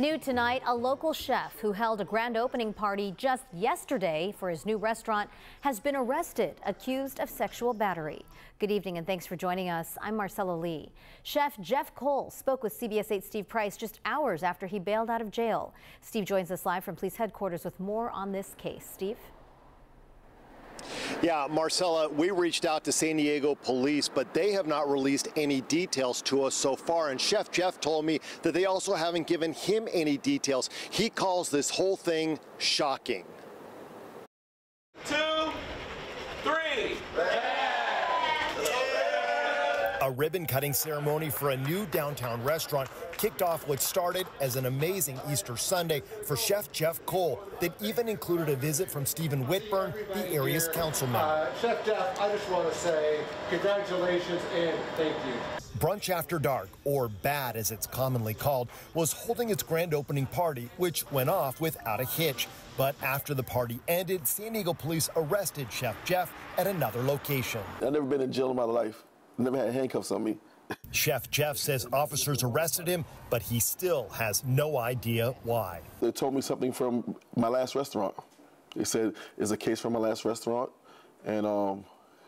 New tonight, a local chef who held a grand opening party just yesterday for his new restaurant has been arrested, accused of sexual battery. Good evening and thanks for joining us. I'm Marcella Lee. Chef Geoff Cole spoke with CBS 8 Steve Price just hours after he bailed out of jail. Steve joins us live from police headquarters with more on this case. Steve? Yeah, Marcella, we reached out to San Diego police, but they have not released any details to us so far. And Chef Geoff told me that they also haven't given him any details. He calls this whole thing shocking. Two, three. A ribbon cutting ceremony for a new downtown restaurant kicked off what started as an amazing Easter Sunday for Chef Geoff Cole that even included a visit from Stephen Whitburn, the area's councilman. Uh, Chef Geoff, I just want to say congratulations and thank you. Brunch After Dark, or BAD as it's commonly called, was holding its grand opening party, which went off without a hitch. But after the party ended, San Diego police arrested Chef Geoff at another location. I've never been in jail in my life. Never had handcuffs on me. Chef Geoff says officers arrested him, but he still has no idea why. They told me something from my last restaurant. They said it's a case from my last restaurant, and um,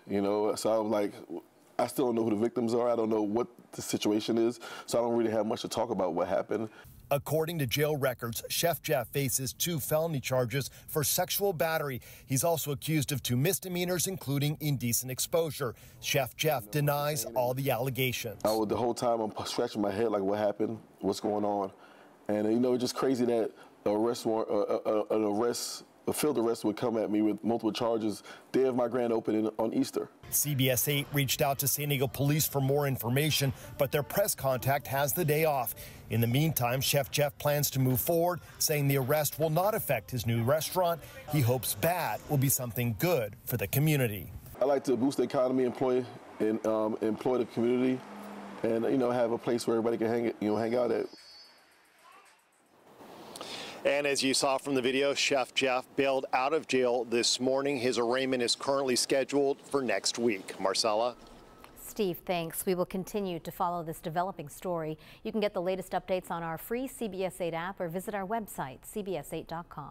you know, so I was like, I still don't know who the victims are. I don't know what the situation is, so I don't really have much to talk about what happened. According to jail records, Chef Geoff faces two felony charges for sexual battery. He's also accused of two misdemeanors, including indecent exposure. Chef Geoff denies all the allegations. I was, the whole time I'm scratching my head like, what happened? What's going on? And you know, it's just crazy that arrest warrant, uh, uh, an arrest a field arrest would come at me with multiple charges day of my grand opening on Easter. CBS 8 reached out to San Diego police for more information, but their press contact has the day off. In the meantime, Chef Geoff plans to move forward, saying the arrest will not affect his new restaurant. He hopes bad will be something good for the community. I like to boost the economy, employ and um, employ the community, and you know have a place where everybody can hang you know hang out at. And as you saw from the video, Chef Geoff bailed out of jail this morning. His arraignment is currently scheduled for next week. Marcella? Steve, thanks. We will continue to follow this developing story. You can get the latest updates on our free CBS 8 app or visit our website, cbs8.com.